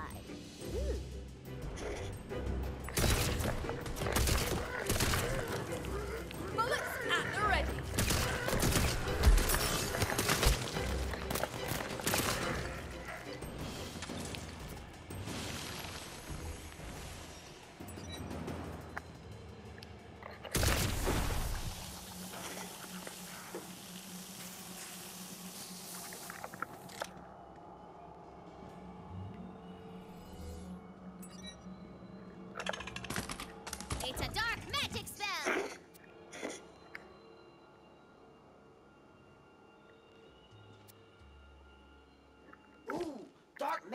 side.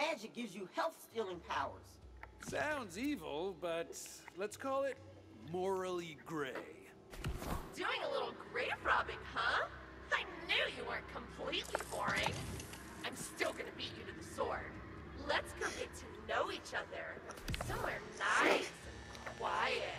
magic gives you health-stealing powers. Sounds evil, but let's call it morally gray. Doing a little grave robbing, huh? I knew you weren't completely boring. I'm still gonna beat you to the sword. Let's go get to know each other. Somewhere nice and quiet.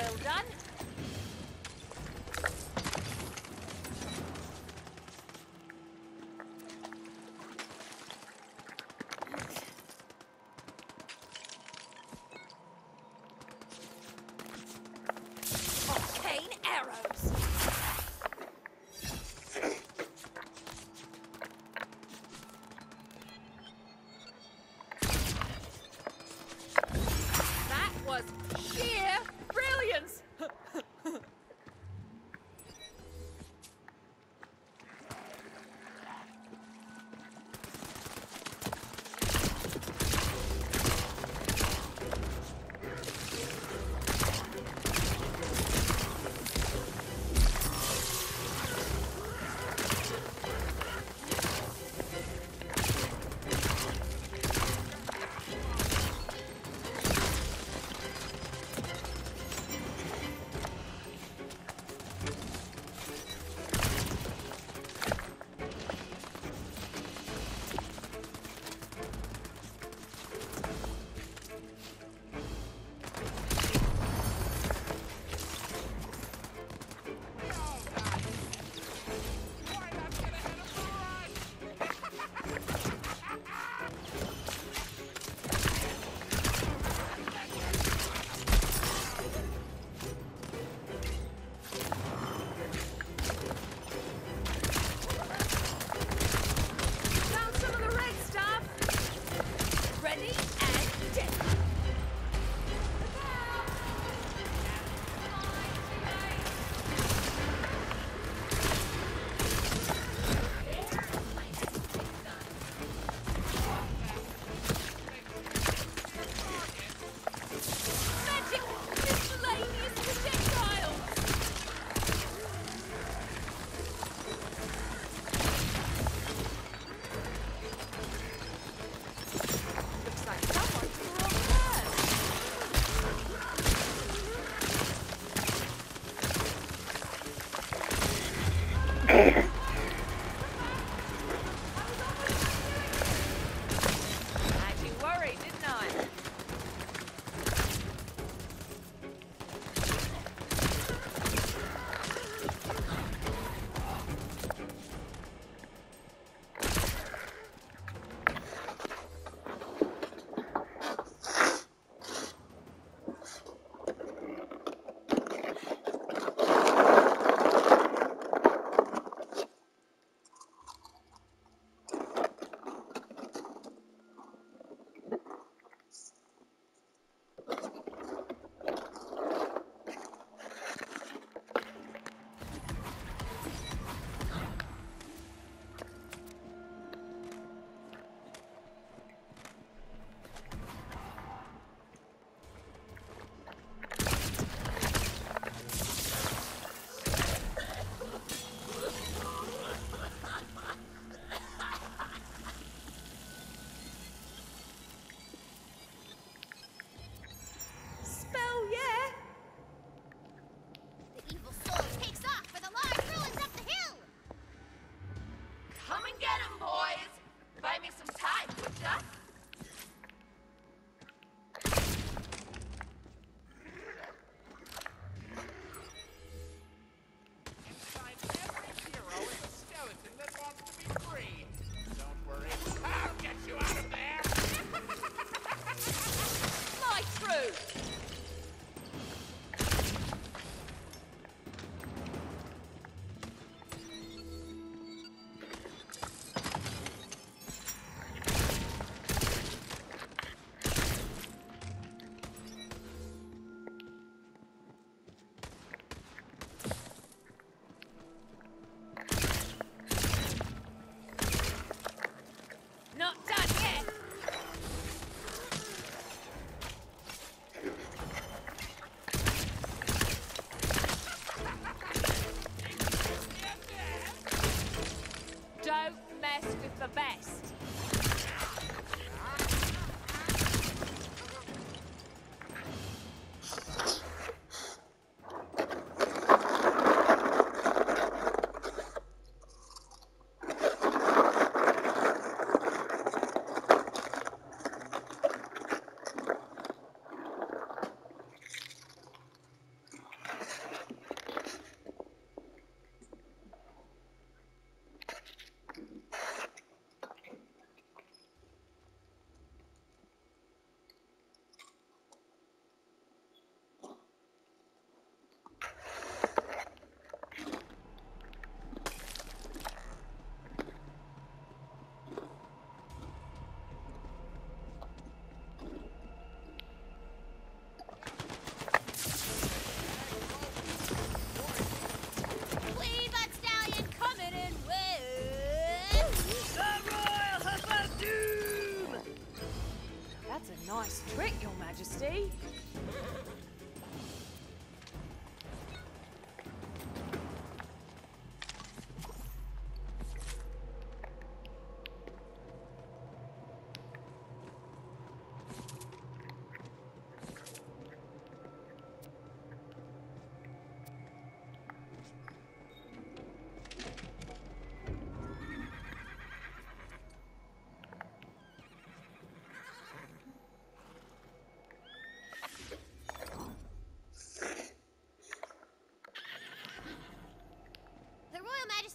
Well done.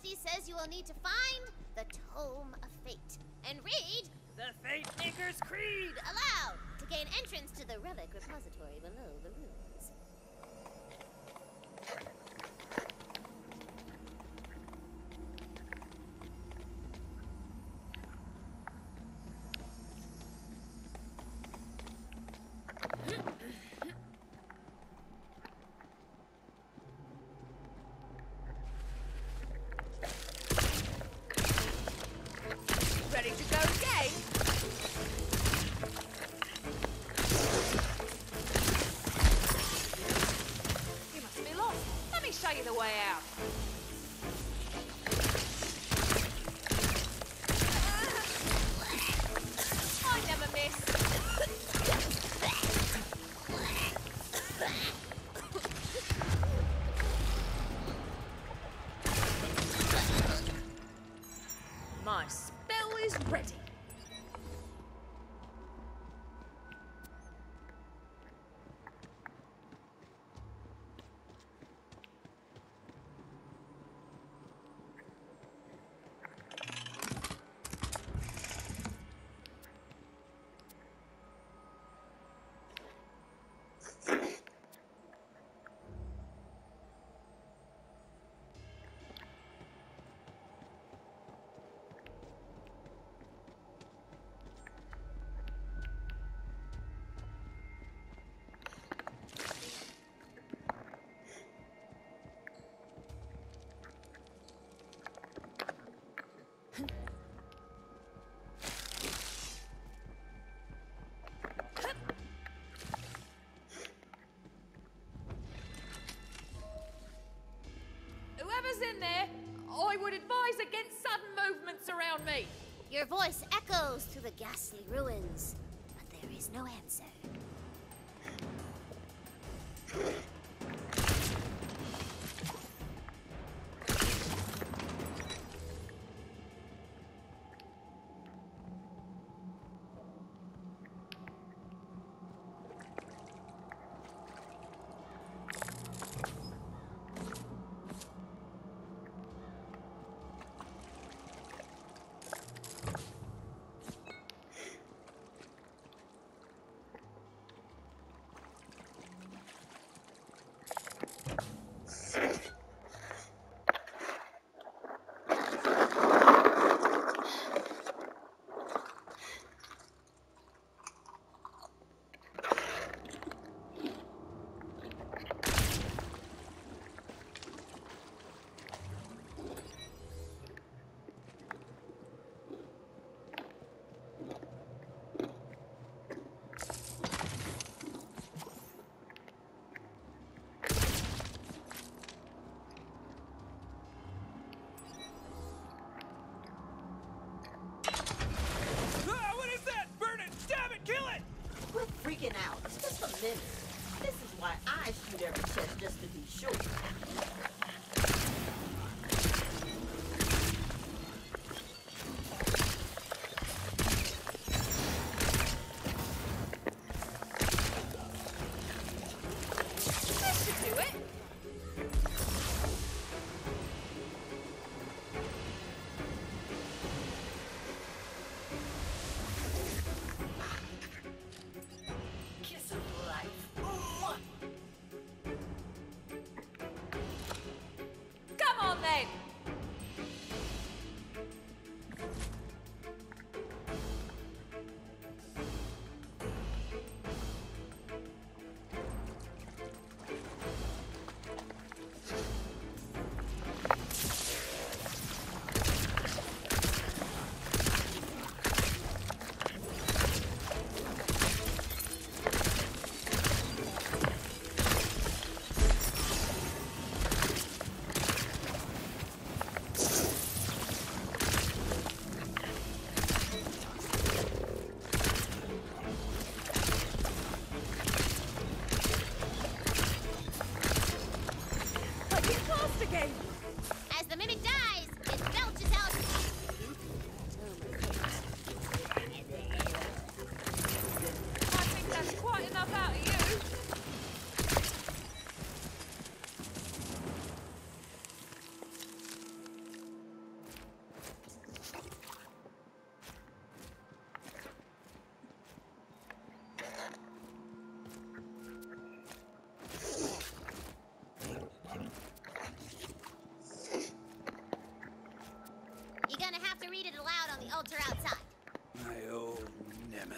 Majesty says you will need to find the Tome of Fate and read The Fate Maker's Creed! aloud to gain entrance to the relic repository below the ruins. In there, I would advise against sudden movements around me. Your voice echoes through the ghastly ruins, but there is no answer.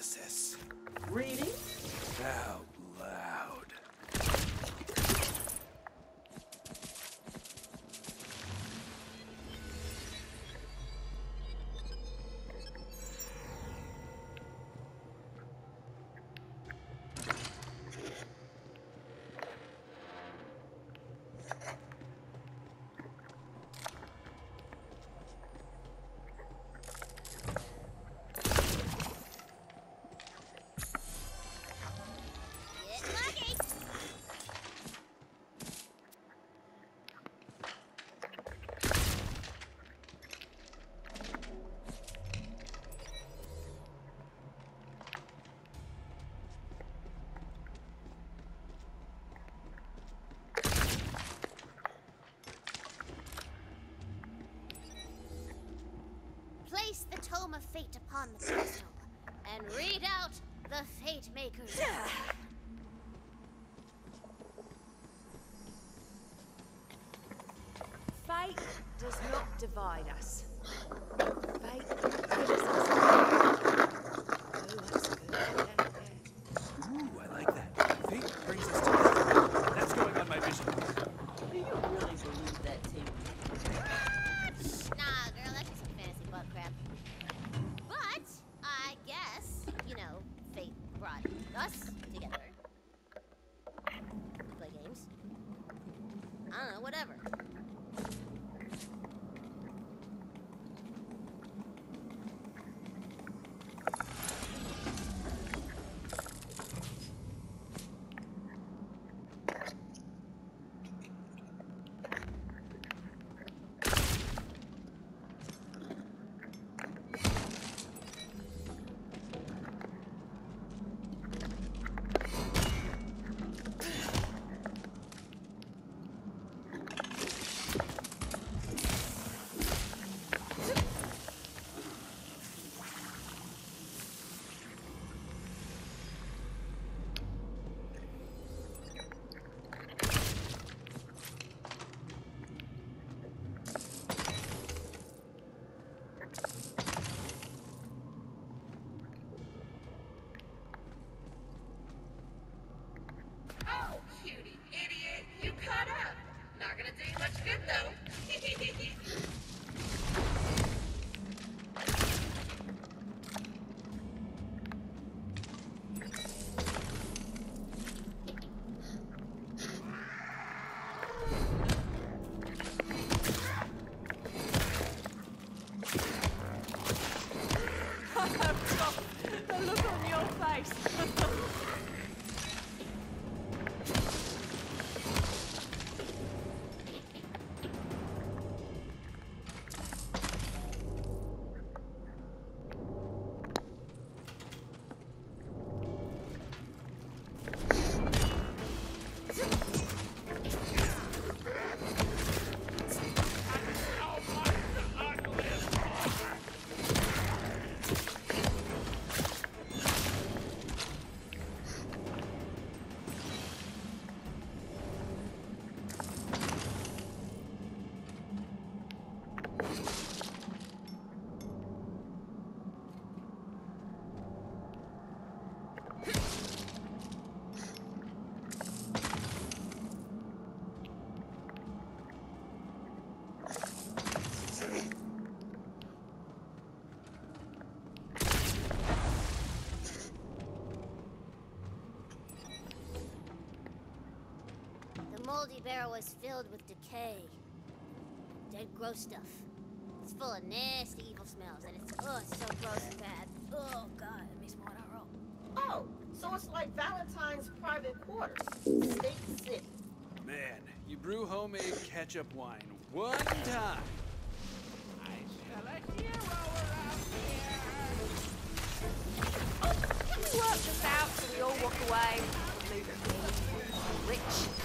Nemesis. Reading? Fate upon the pedestal and read out the fate maker's Fate does not divide us. Moldy barrel was filled with decay. Dead gross stuff. It's full of nasty evil smells, and it's oh, it's so gross and bad. Oh god, it makes me want to roll. Oh, so it's like Valentine's private quarters. State City. Man, you brew homemade ketchup wine one time. I smell a hero around here. Can we work this out so we all walk away? Rich.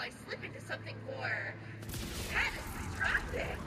I slip into something more catastrophic.